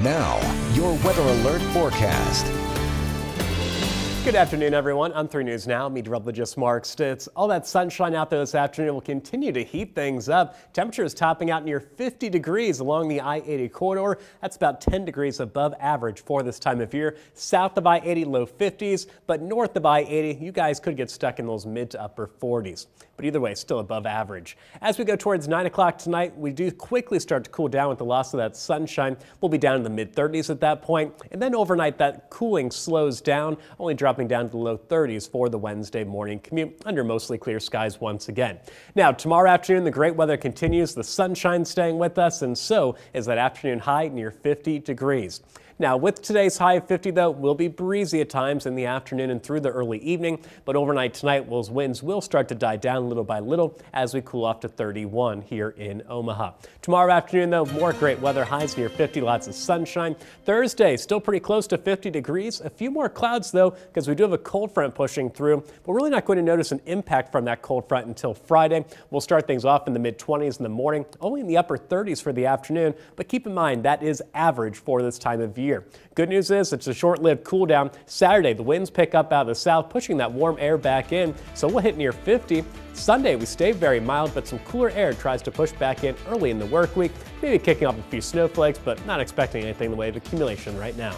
Now, your weather alert forecast. Good afternoon, everyone. I'm 3 News Now. Meteorologist Mark Stitz. All that sunshine out there this afternoon will continue to heat things up. Temperatures topping out near 50 degrees along the I-80 corridor. That's about 10 degrees above average for this time of year. South of I-80, low 50s, but north of I-80, you guys could get stuck in those mid to upper 40s. But either way, still above average. As we go towards 9 o'clock tonight, we do quickly start to cool down with the loss of that sunshine. We'll be down in the mid 30s at that point. point, and then overnight that cooling slows down, only dropping dropping down to the low 30s for the Wednesday morning commute under mostly clear skies once again. Now, tomorrow afternoon, the great weather continues, the sunshine staying with us, and so is that afternoon high near 50 degrees. Now, with today's high of 50, though, we'll be breezy at times in the afternoon and through the early evening, but overnight tonight, those winds will start to die down little by little as we cool off to 31 here in Omaha. Tomorrow afternoon, though, more great weather highs near 50, lots of sunshine. Thursday, still pretty close to 50 degrees. A few more clouds, though, because we do have a cold front pushing through. We're really not going to notice an impact from that cold front until Friday. We'll start things off in the mid 20s in the morning, only in the upper 30s for the afternoon, but keep in mind that is average for this time of year year. Good news is it's a short-lived cool down. Saturday, the winds pick up out of the south, pushing that warm air back in, so we'll hit near 50. Sunday, we stay very mild, but some cooler air tries to push back in early in the work week, maybe kicking off a few snowflakes, but not expecting anything in the way of accumulation right now.